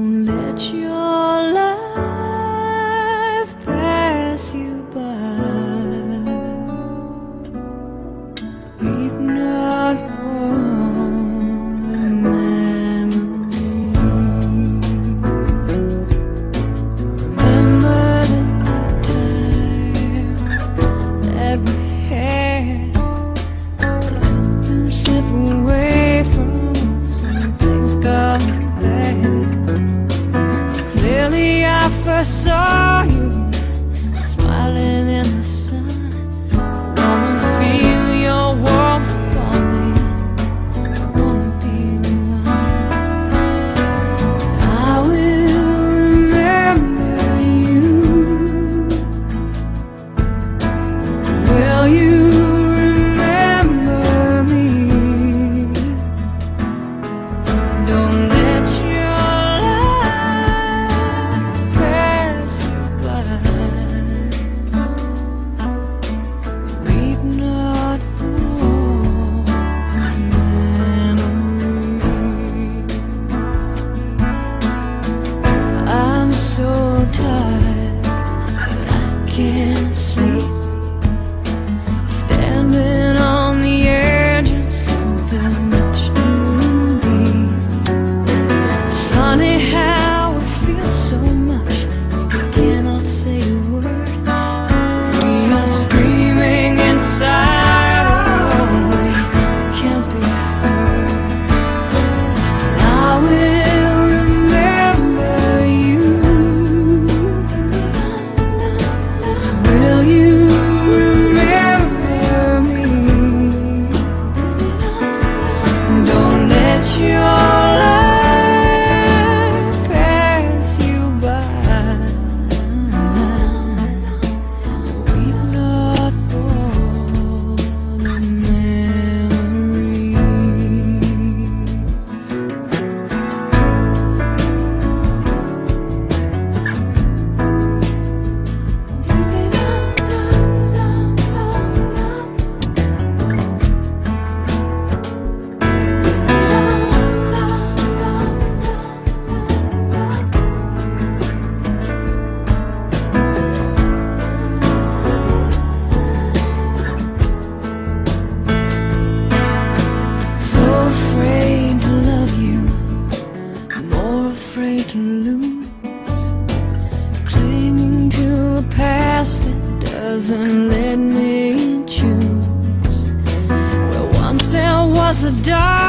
Don't let your love. Saw can't sleep. past that doesn't let me choose. But once there was a dark.